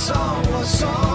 song what song.